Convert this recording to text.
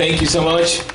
Thank you so much.